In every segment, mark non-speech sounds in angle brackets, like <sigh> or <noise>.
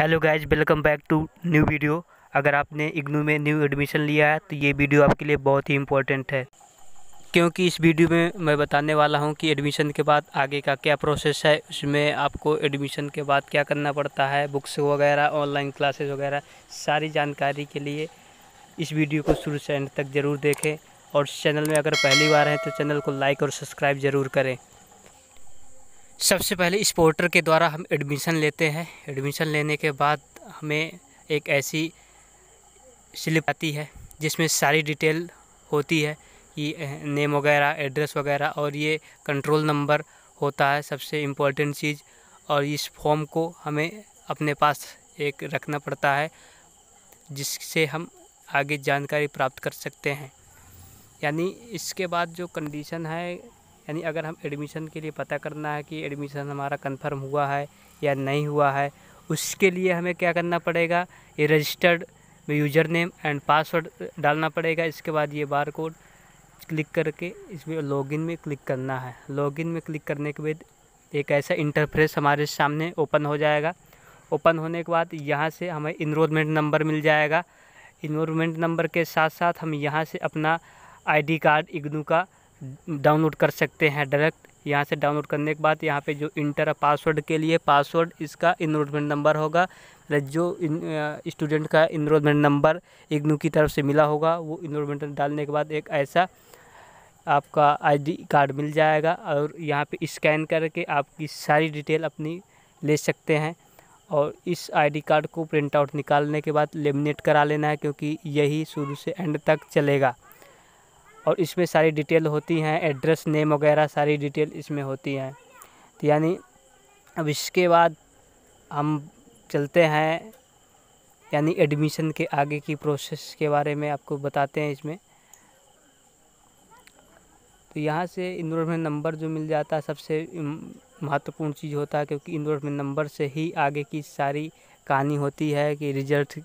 Hello guys welcome back to new video. अगर आपने इग्नू में न्यू एडमिशन लिया है तो ये वीडियो आपके लिए बहुत ही इम्पोर्टेंट है। क्योंकि इस वीडियो में मैं बताने वाला हूँ कि एडमिशन के बाद आगे का क्या प्रोसेस है। उसमें आपको एडमिशन के बाद क्या करना पड़ता है बुक्स वगैरह ऑनलाइन क्लासेस वगैरह, सारी जानकारी के लिए इस वीडियो को शुरू से एंड तक ज़रूर देखें। और चैनल में अगर पहली बार हैं तो चैनल को लाइक और सब्सक्राइब ज़रूर करें। सबसे पहले इस पोर्टर के द्वारा हम एडमिशन लेते हैं। एडमिशन लेने के बाद हमें एक ऐसी स्लिप आती है, जिसमें सारी डिटेल होती है कि नेम वगैरह, एड्रेस वगैरह और ये कंट्रोल नंबर होता है सबसे इम्पोर्टेंट चीज़। और इस फॉर्म को हमें अपने पास एक रखना पड़ता है, जिससे हम आगे जानकारी प्राप्त कर सकते हैं। यानी इसके बाद जो कंडीशन है यानी अगर हम एडमिशन के लिए पता करना है कि एडमिशन हमारा कंफर्म हुआ है या नहीं हुआ है, उसके लिए हमें क्या करना पड़ेगा? ये registered user name and password डालना पड़ेगा। इसके बाद ये बार कोड क्लिक करके इसमें लॉगिन में क्लिक करना है। लॉगिन में क्लिक करने के बाद एक ऐसा इंटरफेस हमारे सामने ओपन हो जाएगा। ओपन होने के बाद यहाँ से हमें इनरोलमेंट नंबर मिल जाएगा। इनरोलमेंट नंबर के साथ साथ हम यहाँ से अपना आईडी कार्ड इग्नू का डाउनलोड कर सकते हैं डायरेक्ट। यहाँ से डाउनलोड करने के बाद यहाँ पे जो इंटर पासवर्ड के लिए पासवर्ड, इसका इनरोलमेंट नंबर होगा। जो स्टूडेंट का इनरोलमेंट नंबर इग्नू की तरफ़ से मिला होगा, वो इनरोलमेंट डालने के बाद एक ऐसा आपका आईडी कार्ड मिल जाएगा और यहाँ पे स्कैन करके आपकी सारी डिटेल अपनी ले सकते हैं। और इस आईडी कार्ड को प्रिंट आउट निकालने के बाद लेमिनेट करा लेना है, क्योंकि यही शुरू से एंड तक चलेगा। और इसमें सारी डिटेल होती हैं, एड्रेस, नेम वगैरह सारी डिटेल इसमें होती हैं। तो यानी अब इसके बाद हम चलते हैं, यानी एडमिशन के आगे की प्रोसेस के बारे में आपको बताते हैं इसमें। तो यहाँ से इनरोलमेंट नंबर जो मिल जाता है सबसे महत्वपूर्ण चीज़ होता है, क्योंकि इनरोलमेंट नंबर से ही आगे की सारी कहानी होती है कि रिज़ल्ट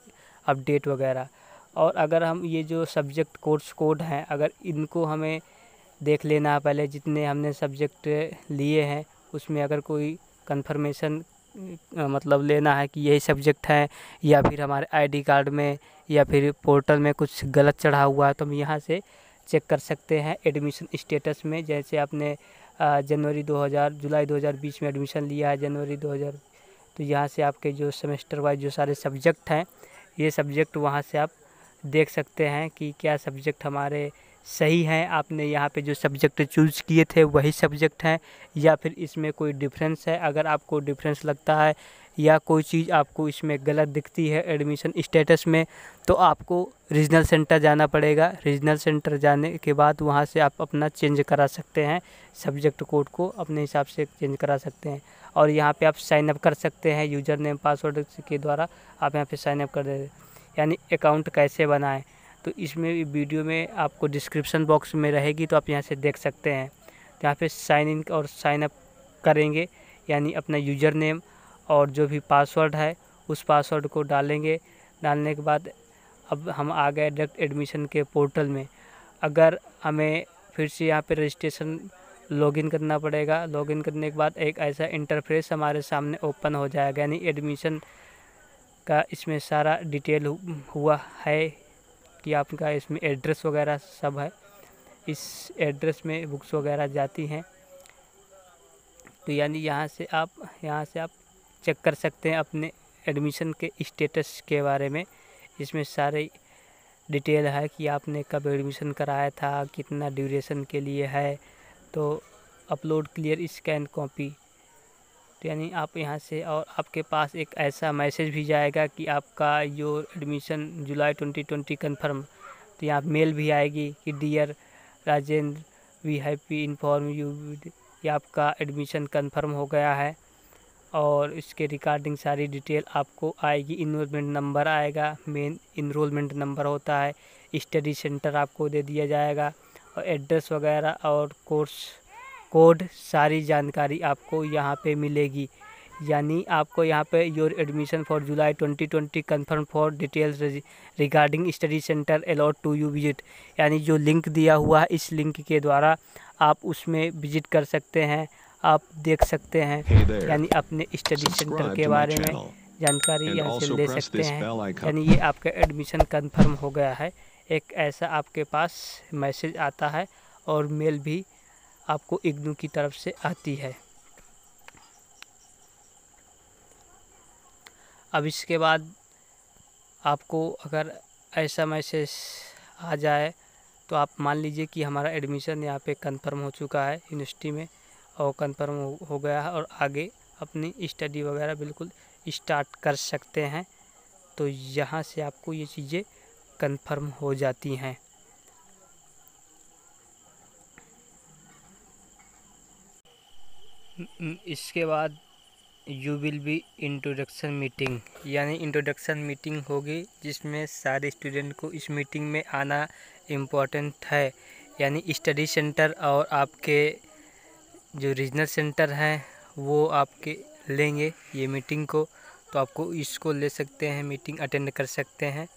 अपडेट वगैरह। और अगर हम ये जो सब्जेक्ट कोर्स कोड हैं, अगर इनको हमें देख लेना पहले, जितने हमने सब्जेक्ट लिए हैं, उसमें अगर कोई कंफर्मेशन मतलब लेना है कि यही सब्जेक्ट है, या फिर हमारे आईडी कार्ड में, या फिर पोर्टल में कुछ गलत चढ़ा हुआ है तो हम यहाँ से चेक कर सकते हैं एडमिशन स्टेटस में। जैसे आपने जनवरी 2000 जुलाई 2020 में एडमिशन लिया है, जनवरी 2000 तो यहाँ से आपके जो सेमेस्टर वाइज जो सारे सब्जेक्ट हैं, ये सब्जेक्ट वहाँ से आप देख सकते हैं कि क्या सब्जेक्ट हमारे सही हैं। आपने यहाँ पे जो सब्जेक्ट चूज़ किए थे, वही सब्जेक्ट हैं, या फिर इसमें कोई डिफरेंस है? अगर आपको डिफरेंस लगता है, या कोई चीज़ आपको इसमें गलत दिखती है एडमिशन स्टेटस में तो आपको रीजनल सेंटर जाना पड़ेगा। रीजनल सेंटर जाने के बाद वहाँ से आप अपना चेंज करा सकते हैं। सब्जेक्ट कोड को अपने हिसाब से चेंज करा सकते हैं। और यहाँ पे आप साइन अप कर सकते हैं। यूज़र नेम पासवर्ड के द्वारा आप यहाँ पे साइन अप कर दे यानी अकाउंट कैसे बनाएँ तो इसमें भी वीडियो में आपको डिस्क्रिप्शन बॉक्स में रहेगी तो आप यहाँ से देख सकते हैं। तो यहाँ पे साइन इन और साइन अप करेंगे, यानी अपना यूज़र नेम और जो भी पासवर्ड है, उस पासवर्ड को डालेंगे। डालने के बाद अब हम आ गए डायरेक्ट एडमिशन के पोर्टल में। अगर हमें फिर से यहाँ पे रजिस्ट्रेशन लॉगिन करना पड़ेगा। लॉगिन करने के बाद एक ऐसा इंटरफेस हमारे सामने ओपन हो जाएगा, यानी एडमिशन का इसमें सारा डिटेल हुआ है कि आपका इसमें एड्रेस वगैरह सब है। इस एड्रेस में बुक्स वगैरह जाती हैं। तो यानी यहाँ से आप, यहाँ से आप चेक कर सकते हैं अपने एडमिशन के स्टेटस के बारे में। इसमें सारे डिटेल है कि आपने कब एडमिशन कराया था, कितना ड्यूरेशन के लिए है। तो अपलोड क्लियर स्कैन कॉपी तो यानी आप यहाँ से और आपके पास एक ऐसा मैसेज भी जाएगा कि आपका योर एडमिशन जुलाई 2020 कन्फर्म तो यहाँ मेल भी आएगी कि dear Rajendra we happy inform you कि आपका एडमिशन कन्फर्म हो गया है और इसके रिगार्डिंग सारी डिटेल आपको आएगी। इनरोलमेंट नंबर आएगा मेन इनरोलमेंट नंबर होता है। स्टडी सेंटर आपको दे दिया जाएगा और एड्रेस वगैरह और कोर्स कोड सारी जानकारी आपको यहाँ पे मिलेगी। यानी आपको यहाँ पे your admission for July 2020 confirm for details regarding study centre allot to you visit यानी जो लिंक दिया हुआ है इस लिंक के द्वारा आप उसमें विज़िट कर सकते हैं आप देख सकते हैं। Hey यानी अपने स्टडी सेंटर के बारे में जानकारी यहाँ से ले सकते हैं। यानी ये आपका एडमिशन कंफर्म हो गया है। एक ऐसा आपके पास मैसेज आता है और मेल भी आपको इग्नू की तरफ़ से आती है। अब इसके बाद आपको अगर ऐसा मैसेज आ जाए तो आप मान लीजिए कि हमारा एडमिशन यहाँ पे कंफर्म हो चुका है यूनिवर्सिटी में और कंफर्म हो, गया है और आगे अपनी स्टडी वगैरह बिल्कुल स्टार्ट कर सकते हैं तो यहाँ से आपको ये चीज़ें कंफर्म हो जाती हैं। इसके बाद you will be introduction meeting यानी इंट्रोडक्शन मीटिंग होगी, जिसमें सारे स्टूडेंट को इस मीटिंग में आना इम्पोर्टेंट है। यानी स्टडी सेंटर और आपके जो रीजनल सेंटर हैं, वो आपके लेंगे ये मीटिंग को। तो आपको इसको ले सकते हैं मीटिंग अटेंड कर सकते हैं।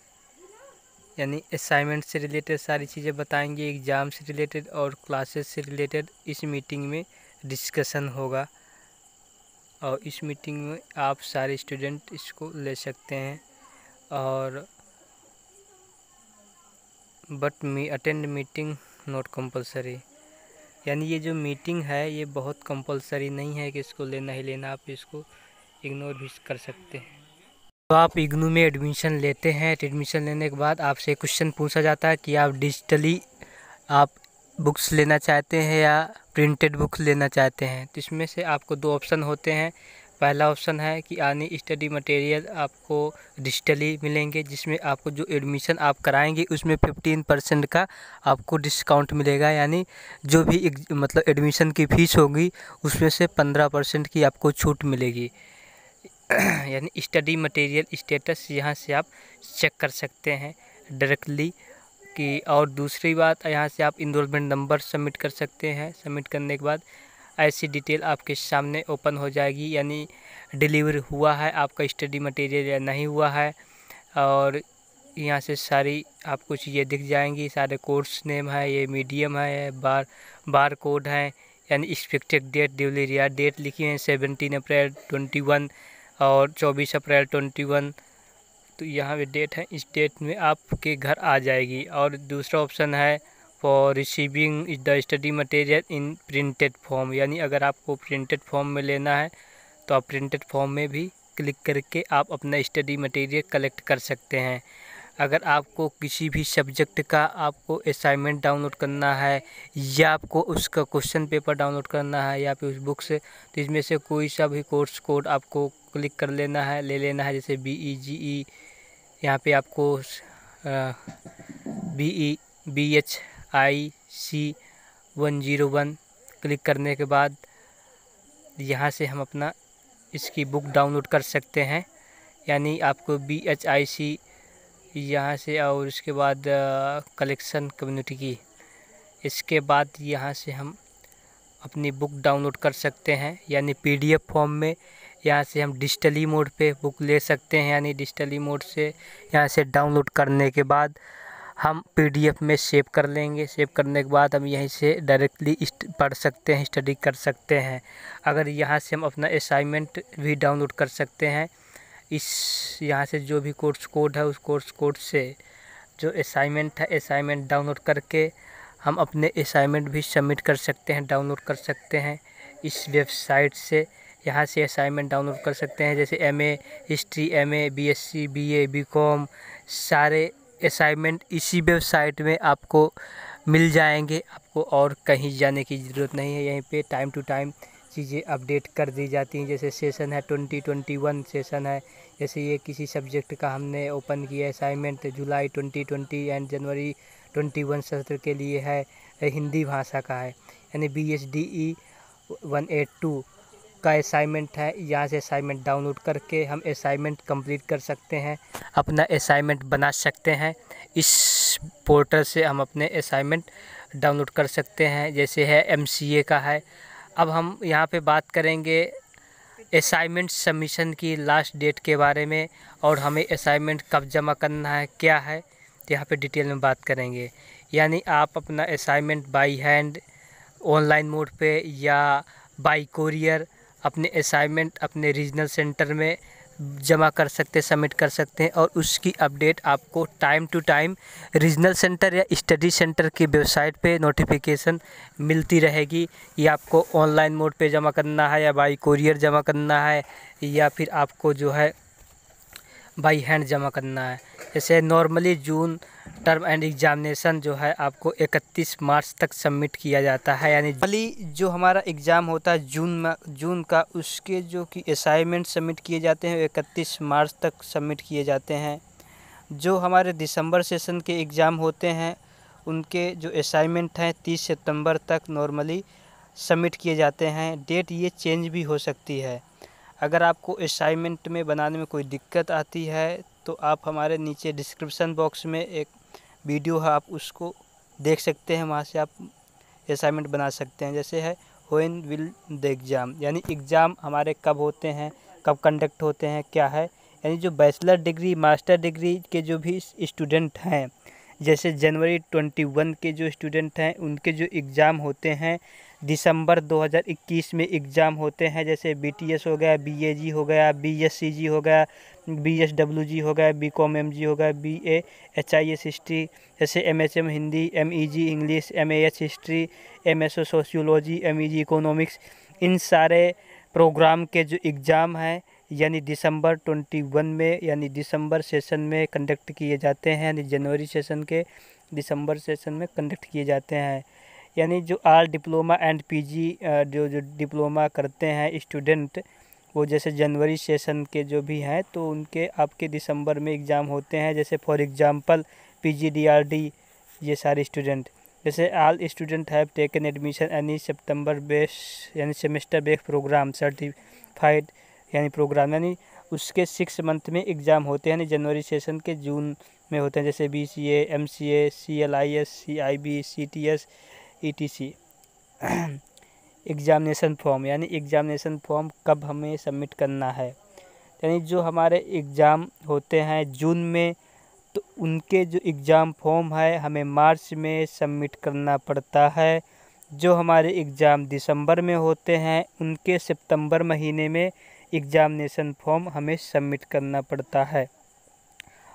यानी असाइनमेंट से रिलेटेड सारी चीज़ें बताएँगे एग्ज़ाम से रिलेटेड और क्लासेस से रिलेटेड इस मीटिंग में। डिस्कशन होगा और इस मीटिंग में आप सारे स्टूडेंट इसको ले सकते हैं और but me, attend meeting not compulsory. यानी ये जो मीटिंग है, ये बहुत कंपलसरी नहीं है कि इसको लेना ही लेना, आप इसको इग्नोर भी कर सकते हैं। तो आप इग्नू में एडमिशन लेते हैं तो एडमिशन लेने के बाद आपसे क्वेश्चन पूछा जाता है कि आप डिजिटली आप बुक्स लेना चाहते हैं या प्रिंटेड बुक लेना चाहते हैं तो इसमें से आपको दो ऑप्शन होते हैं। पहला ऑप्शन है कि आनी स्टडी मटेरियल आपको डिजिटली मिलेंगे, जिसमें आपको जो एडमिशन आप कराएँगे, उसमें फिफ्टीन परसेंट का आपको डिस्काउंट मिलेगा। यानी जो भी मतलब एडमिशन की फ़ीस होगी, उसमें से पंद्रह परसेंट की आपको छूट मिलेगी। <clears throat> यानी स्टडी मटेरियल स्टेटस यहाँ से आप चेक कर सकते हैं डायरेक्टली कि और दूसरी बात, यहाँ से आप इनरोलमेंट नंबर सबमिट कर सकते हैं। सबमिट करने के बाद ऐसी डिटेल आपके सामने ओपन हो जाएगी, यानी डिलीवर हुआ है, आपका स्टडी मटेरियल या नहीं हुआ है, और यहाँ से सारी आपको चीज़ें दिख जाएँगी, सारे कोर्स नेम है, ये मीडियम है ये बार बार कोड है, यानी एक्सपेक्टेड डेट डिलीवरी डेट लिखी है सेवनटीन अप्रैल ट्वेंटी वन और चौबीस अप्रैल ट्वेंटी वन तो यहाँ पे डेट है, इस डेट में आपके घर आ जाएगी। और दूसरा ऑप्शन है for receiving the study material in printed form यानी अगर आपको प्रिंटेड फॉर्म में लेना है तो आप प्रिंटेड फॉर्म में भी क्लिक करके आप अपना स्टडी मटेरियल कलेक्ट कर सकते हैं। अगर आपको किसी भी सब्जेक्ट का आपको असाइनमेंट डाउनलोड करना है, या आपको उसका क्वेश्चन पेपर डाउनलोड करना है, या फिर उस बुक से तो इसमें से कोई सा भी कोर्स कोड आपको क्लिक कर लेना है, ले लेना है, जैसे बी ई जी ई यहाँ पे आपको B E B H I C one zero one click करने के बाद यहाँ से हम अपना इसकी बुक डाउनलोड कर सकते हैं। यानी आपको बी एच आई सी यहाँ से और उसके बाद कलेक्शन कम्युनिटी की। इसके बाद यहाँ से हम अपनी बुक डाउनलोड कर सकते हैं, यानी पीडीएफ फॉर्म में। यहाँ से हम डिजिटली मोड पे बुक ले सकते हैं, यानी डिजिटली मोड से यहाँ से डाउनलोड करने के बाद हम पीडीएफ में सेव कर लेंगे। सेव करने के बाद हम यहीं से डायरेक्टली पढ़ सकते हैं स्टडी कर सकते हैं। अगर यहाँ से हम अपना असाइनमेंट भी डाउनलोड कर सकते हैं इस यहाँ से जो भी कोर्स कोड है, उस कोर्स कोड से जो असाइनमेंट है असाइनमेंट डाउनलोड करके हम अपने असाइनमेंट भी सबमिट कर सकते हैं डाउनलोड कर सकते हैं। इस वेबसाइट से यहाँ से असाइनमेंट डाउनलोड कर सकते हैं, जैसे M A history M A B S C B A B com सारे असाइनमेंट इसी वेबसाइट में आपको मिल जाएँगे। आपको और कहीं जाने की ज़रूरत नहीं है, यहीं पे टाइम टू टाइम चीज़ें अपडेट कर दी जाती हैं। जैसे सेशन है ट्वेंटी ट्वेंटी वन सेशन है। जैसे ये किसी सब्जेक्ट का हमने ओपन किया assignment July twenty twenty and January twenty one सत्र के लिए है हिंदी भाषा का है। यानी B H D E one eight two का असाइनमेंट है। यहाँ से असाइनमेंट डाउनलोड करके हम असाइनमेंट कंप्लीट कर सकते हैं। अपना असाइनमेंट बना सकते हैं। इस पोर्टल से हम अपने असाइनमेंट डाउनलोड कर सकते हैं। जैसे है MCA का है। अब हम यहाँ पे बात करेंगे असाइनमेंट सबमिशन की लास्ट डेट के बारे में और हमें असाइनमेंट कब जमा करना है, क्या है, यहाँ पे डिटेल में बात करेंगे। यानी आप अपना assignment by hand online mode पे या बाई कोरियर अपने असाइनमेंट अपने रीजनल सेंटर में जमा कर सकते हैं सबमिट कर सकते हैं और उसकी अपडेट आपको time to time regional centre या स्टडी सेंटर की वेबसाइट पे नोटिफिकेशन मिलती रहेगी। या आपको ऑनलाइन मोड पे जमा करना है या बाई कोरियर जमा करना है या फिर आपको जो है बाई हैंड जमा करना है। जैसे normally June term end examination जो है आपको 31 मार्च तक सबमिट किया जाता है। यानी नॉर्मली जो हमारा एग्ज़ाम होता है, जून में, जून का, उसके जो कि असाइनमेंट सबमिट किए जाते हैं इकतीस मार्च तक सबमिट किए जाते हैं। जो हमारे दिसंबर सेशन के एग्ज़ाम होते हैं, उनके जो असाइनमेंट हैं, तीस सितंबर तक नॉर्मली सबमिट किए जाते हैं। डेट ये चेंज भी हो सकती है। अगर आपको असाइनमेंट में बनाने में कोई दिक्कत आती है तो आप हमारे नीचे डिस्क्रिप्शन बॉक्स में एक वीडियो है, आप उसको देख सकते हैं, वहाँ से आप असाइनमेंट बना सकते हैं। जैसे है व्हेन विल द एग्ज़ाम यानी एग्ज़ाम हमारे कब होते हैं, कब कंडक्ट होते हैं, क्या है? यानी जो बैचलर डिग्री मास्टर डिग्री के जो भी स्टूडेंट हैं, जैसे जनवरी ट्वेंटी वन के जो स्टूडेंट हैं, उनके जो एग्ज़ाम होते हैं दिसंबर 2021 में एग्ज़ाम होते हैं, जैसे बीटीएस हो गया बीएजी हो गया बीएससीजी हो गया बीएसडब्ल्यूजी हो गए बी गया बीकॉम एमजी हो गया आई एस हिस्ट्री जैसे M H M Hindi M E G English MAH history M S O sociology M E G economics इन सारे प्रोग्राम के जो एग्ज़ाम हैं, यानी दिसंबर 21 में, यानी दिसंबर सेशन में कंडक्ट किए जाते हैं, यानी जनवरी सेशन के दिसंबर सेशन में कंडक्ट किए जाते हैं। यानी जो आल डिप्लोमा एंड पीजी जो जो डिप्लोमा करते हैं स्टूडेंट वो जैसे जनवरी सेशन के जो भी हैं तो उनके आपके दिसंबर में एग्ज़ाम होते हैं, जैसे for example P G D R D ये सारे स्टूडेंट। जैसे all student have taken admission any September base, यानी सेमेस्टर बेस प्रोग्राम, सर्टिफाइड यानी प्रोग्राम, यानी उसके सिक्स मंथ में एग्ज़ाम होते हैं, यानी जनवरी सेशन के जून में होते हैं, जैसे B C M C A C L I S C I B C T S E T C examination form, यानी एग्ज़ामिनेशन फॉर्म कब हमें सबमिट करना है। यानी जो हमारे एग्ज़ाम होते हैं जून में तो उनके जो एग्ज़ाम फॉर्म है, हमें मार्च में सबमिट करना पड़ता है। जो हमारे एग्ज़ाम दिसंबर में होते हैं, उनके सितंबर महीने में एग्ज़ामिनेशन फॉर्म हमें सबमिट करना पड़ता है।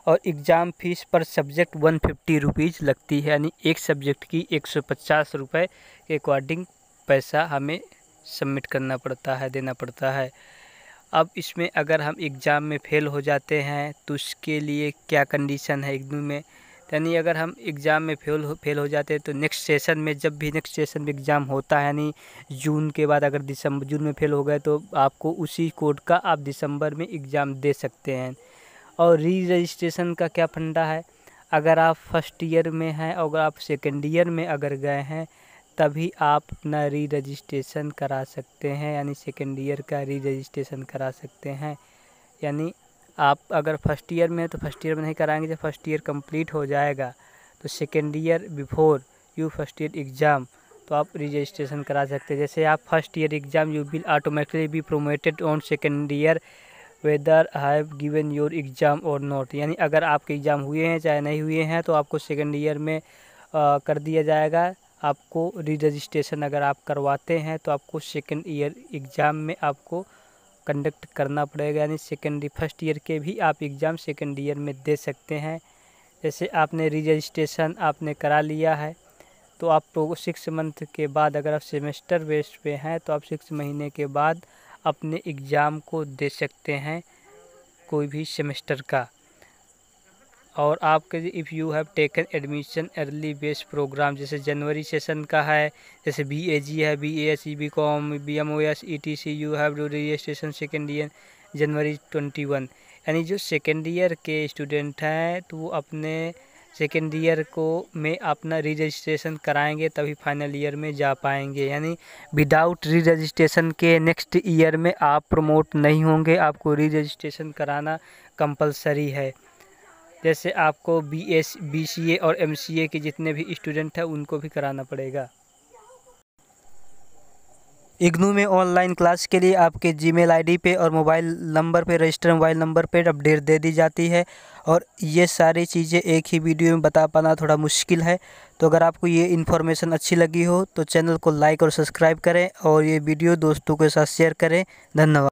और exam fees per subject one fifty rupees लगती है, यानी एक सब्जेक्ट की एक सौ पचास रुपये के अकॉर्डिंग पैसा हमें सबमिट करना पड़ता है, देना पड़ता है। अब इसमें अगर हम एग्ज़ाम में फ़ेल हो जाते हैं तो उसके लिए क्या कंडीशन है एग्ज़ाम में? यानी अगर हम एग्ज़ाम में फेल हो फेल हो जाते हैं तो नेक्स्ट सेशन में जब भी नेक्स्ट सेशन में एग्ज़ाम होता है, यानी जून के बाद अगर दिसंबर, जून में फेल हो गए तो आपको उसी कोड का आप दिसंबर में एग्ज़ाम दे सकते हैं। और री रजिस्ट्रेशन का क्या फंडा है? अगर आप फ़र्स्ट ईयर में हैं, और आप सेकेंड ईयर में अगर गए हैं तभी आप अपना री रजिस्ट्रेशन करा सकते हैं यानी सेकेंड ईयर का री रजिस्ट्रेशन करा सकते हैं। यानी आप अगर फ़र्स्ट ईयर में तो फ़र्स्ट ईयर में नहीं कराएँगे जब फ़र्स्ट ईयर कंप्लीट हो जाएगा तो second year before you first year exam तो आप रजिस्ट्रेशन करा सकते हैं। जैसे आप first year exam you will automatically be promoted on second year whether have given your exam और नॉट यानी अगर आपके एग्ज़ाम हुए हैं चाहे नहीं हुए हैं तो आपको सेकेंड ईयर में आ, कर दिया जाएगा। आपको री रजिस्ट्रेशन अगर आप करवाते हैं तो आपको सेकेंड ईयर एग्ज़ाम में आपको कंडक्ट करना पड़ेगा, यानी सेकेंड फ़र्स्ट ईयर के भी आप एग्ज़ाम सेकेंड ईयर में दे सकते हैं। जैसे आपने री रजिस्ट्रेशन आपने करा लिया है तो आप तो सिक्स मंथ के बाद अगर आप सेमेस्टर बेस्ड पे हैं तो आप सिक्स महीने के बाद अपने एग्ज़ाम को दे सकते हैं, कोई भी सेमेस्टर का। और आपके if you have taken admission early base program जैसे जनवरी सेशन का है, जैसे बी ए जी है B A S E B com B M O S E T C you have do registration second year January twenty one यानी जो second year के student हैं तो वो अपने सेकेंड ईयर को में अपना री रजिस्ट्रेशन कराएँगे, तभी फाइनल ईयर में जा पाएँगे. यानी विदाउट री रजिस्ट्रेशन के नेक्स्ट ईयर में आप प्रमोट नहीं होंगे, आपको री रजिस्ट्रेशन कराना कंपलसरी है. जैसे आपको B S B C A और एम सी ए के जितने भी स्टूडेंट हैं, उनको भी कराना पड़ेगा। इग्नू में ऑनलाइन क्लास के लिए आपके जीमेल आईडी पे और मोबाइल नंबर पे रजिस्टर मोबाइल नंबर पे अपडेट दे दी जाती है। और ये सारी चीज़ें एक ही वीडियो में बता पाना थोड़ा मुश्किल है। तो अगर आपको ये इन्फॉर्मेशन अच्छी लगी हो तो चैनल को लाइक और सब्सक्राइब करें और ये वीडियो दोस्तों के साथ शेयर करें। धन्यवाद।